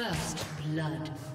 First blood.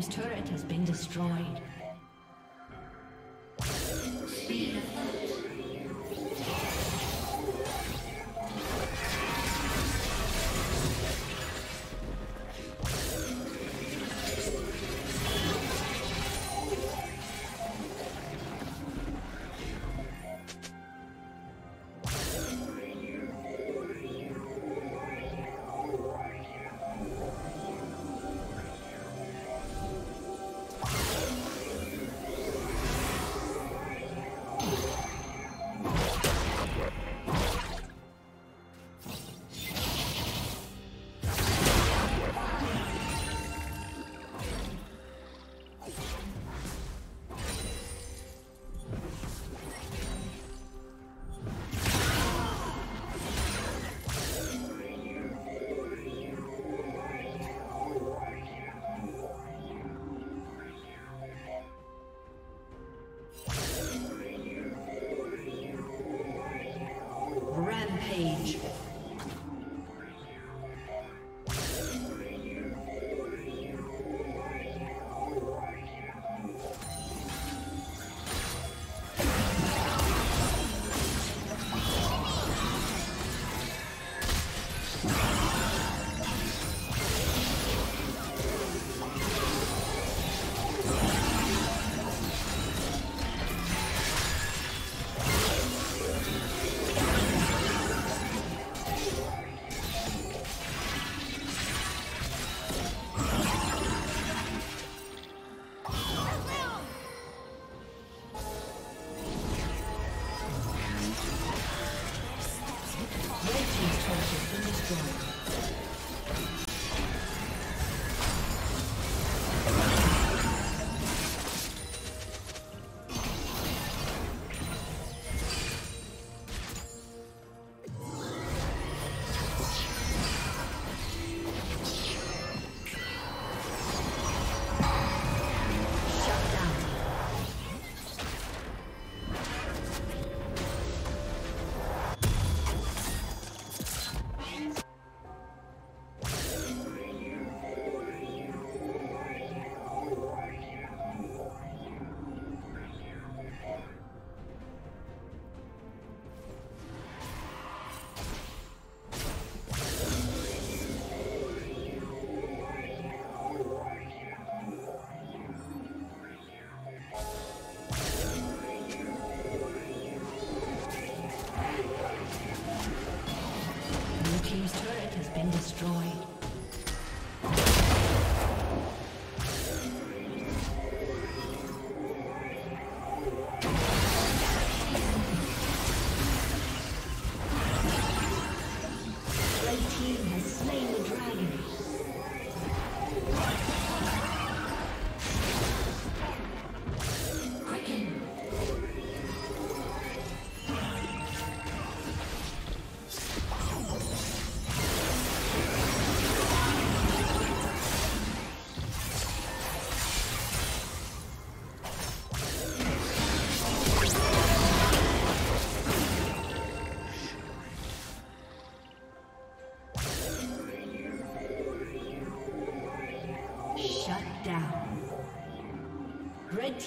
Team's turret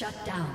Shut down.